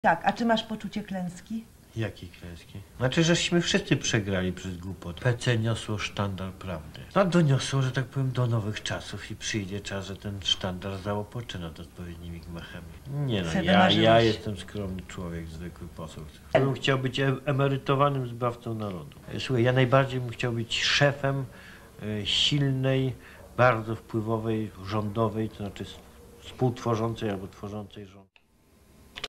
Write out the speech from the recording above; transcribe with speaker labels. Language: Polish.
Speaker 1: Tak, a czy masz poczucie klęski?
Speaker 2: Jakiej klęski? Znaczy, żeśmy wszyscy przegrali przez głupot. PC niosło sztandar prawdy. No doniosło, że tak powiem, do nowych czasów i przyjdzie czas, że ten sztandar załopoczy nad odpowiednimi gmachami. Nie no, ja, ja jestem skromny człowiek, zwykły poseł. Ja bym chciał być emerytowanym zbawcą narodu. Słuchaj, ja najbardziej bym chciał być szefem e, silnej, bardzo wpływowej, rządowej, to znaczy współtworzącej albo tworzącej rząd.